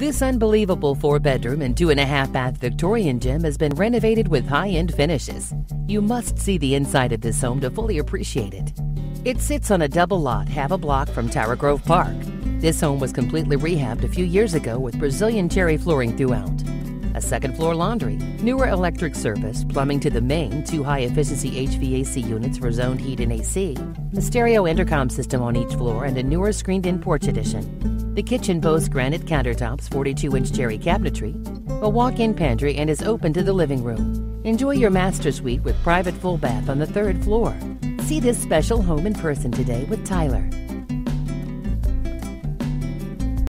This unbelievable four bedroom and two and a half bath Victorian gym has been renovated with high end finishes. You must see the inside of this home to fully appreciate it. It sits on a double lot half a block from Tower Grove Park. This home was completely rehabbed a few years ago with Brazilian cherry flooring throughout. A second floor laundry, newer electric service, plumbing to the main, two high efficiency HVAC units for zoned heat and AC, the stereo intercom system on each floor, and a newer screened in porch addition. The kitchen boasts granite countertops, 42 inch cherry cabinetry, a walk in pantry, and is open to the living room. Enjoy your master suite with private full bath on the third floor. See this special home in person today with Tyler.